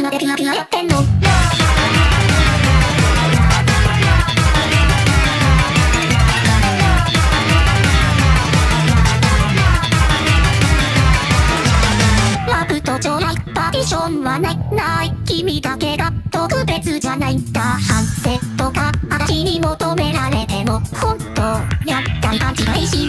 中までピラピラやってんのラブとパーティションはない。ない。君だけが特別じゃない。んだ。反省とか。私に求められても本当やったり勘違いしい